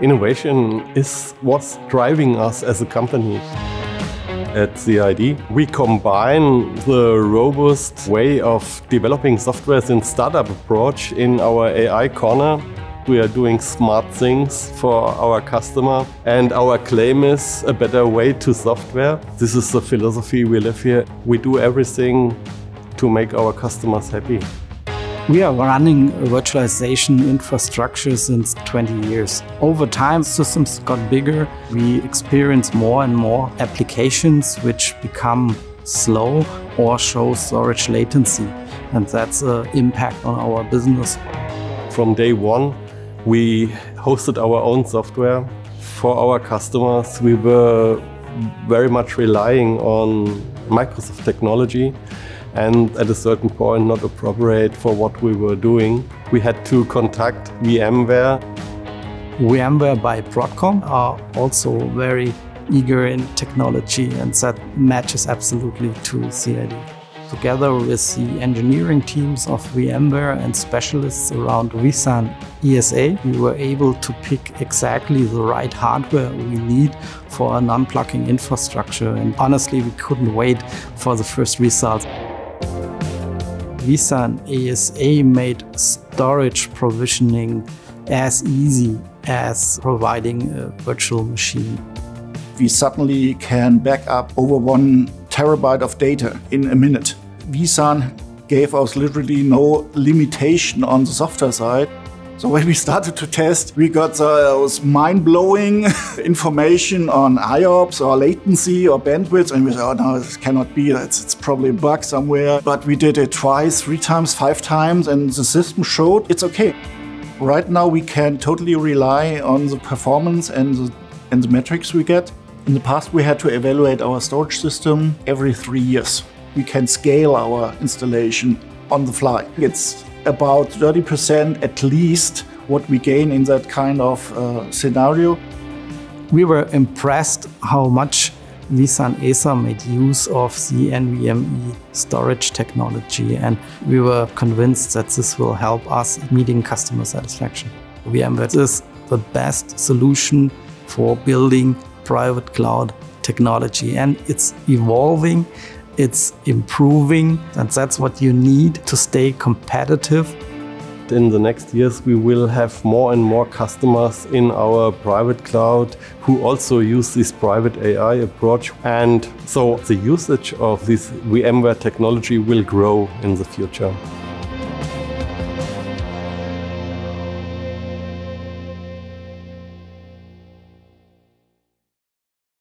Innovation is what's driving us as a company. At CID, we combine the robust way of developing software in startup approach in our AI corner. We are doing smart things for our customer and our claim is a better way to software. This is the philosophy we live here. We do everything to make our customers happy. We are running virtualization infrastructure since 20 years. Over time, systems got bigger. We experience more and more applications which become slow or show storage latency. And that's an impact on our business. From day one, we hosted our own software for our customers. We were very much relying on Microsoft technology and at a certain point not appropriate for what we were doing. We had to contact VMware. VMware by Broadcom are also very eager in technology and that matches absolutely to CID. Together with the engineering teams of VMware and specialists around vSAN ESA, we were able to pick exactly the right hardware we need for a non-plugging infrastructure. And honestly, we couldn't wait for the first results vSAN ESA made storage provisioning as easy as providing a virtual machine. We suddenly can back up over one terabyte of data in a minute. vSAN gave us literally no limitation on the software side. So when we started to test, we got uh, those mind-blowing information on IOPS or latency or bandwidth, and we said, oh no, this cannot be, it's, it's probably a bug somewhere. But we did it twice, three times, five times, and the system showed it's okay. Right now we can totally rely on the performance and the, and the metrics we get. In the past we had to evaluate our storage system every three years. We can scale our installation on the fly. It's about 30% at least what we gain in that kind of uh, scenario. We were impressed how much vSAN ESA made use of the NVMe storage technology and we were convinced that this will help us meeting customer satisfaction. VMware is the best solution for building private cloud technology and it's evolving it's improving, and that's what you need to stay competitive. In the next years, we will have more and more customers in our private cloud who also use this private AI approach. And so the usage of this VMware technology will grow in the future.